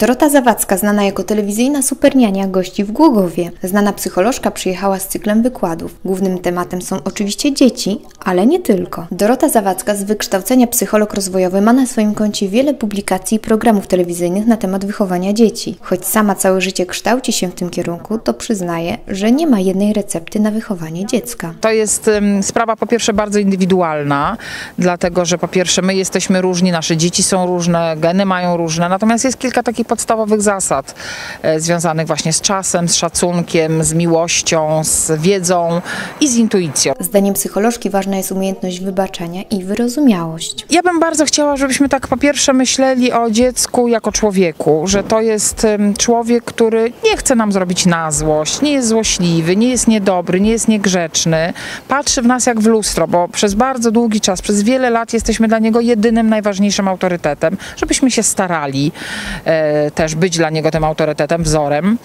Dorota Zawadzka, znana jako telewizyjna superniania, gości w Głogowie. Znana psycholożka przyjechała z cyklem wykładów. Głównym tematem są oczywiście dzieci, ale nie tylko. Dorota Zawadzka z wykształcenia psycholog rozwojowy ma na swoim koncie wiele publikacji i programów telewizyjnych na temat wychowania dzieci. Choć sama całe życie kształci się w tym kierunku, to przyznaje, że nie ma jednej recepty na wychowanie dziecka. To jest sprawa po pierwsze bardzo indywidualna, dlatego że po pierwsze my jesteśmy różni, nasze dzieci są różne, geny mają różne, natomiast jest kilka takich podstawowych zasad e, związanych właśnie z czasem, z szacunkiem, z miłością, z wiedzą i z intuicją. Zdaniem psycholożki ważna jest umiejętność wybaczania i wyrozumiałość. Ja bym bardzo chciała, żebyśmy tak po pierwsze myśleli o dziecku jako człowieku, że to jest człowiek, który nie chce nam zrobić na złość, nie jest złośliwy, nie jest niedobry, nie jest niegrzeczny. Patrzy w nas jak w lustro, bo przez bardzo długi czas, przez wiele lat jesteśmy dla niego jedynym, najważniejszym autorytetem, żebyśmy się starali e, też być dla niego tym autorytetem, wzorem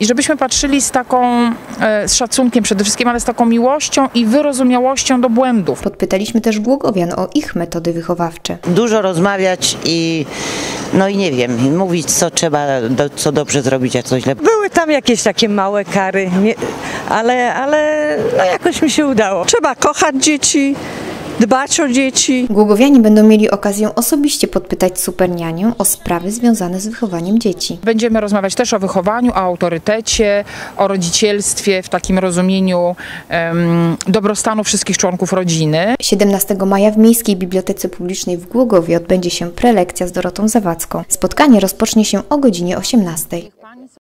i żebyśmy patrzyli z taką, e, z szacunkiem przede wszystkim, ale z taką miłością i wyrozumiałością do błędów. Podpytaliśmy też Głogowian o ich metody wychowawcze. dużo rozmawiać i no i nie wiem, mówić co trzeba, do, co dobrze zrobić, a co źle. Były tam jakieś takie małe kary, nie, ale, ale no jakoś mi się udało. Trzeba kochać dzieci, dbać o dzieci. Głogowianie będą mieli okazję osobiście podpytać supernianię o sprawy związane z wychowaniem dzieci. Będziemy rozmawiać też o wychowaniu, o autorytecie, o rodzicielstwie w takim rozumieniu em, dobrostanu wszystkich członków rodziny. 17 maja w Miejskiej Bibliotece Publicznej w Głogowie odbędzie się prelekcja z Dorotą Zawadzką. Spotkanie rozpocznie się o godzinie 18.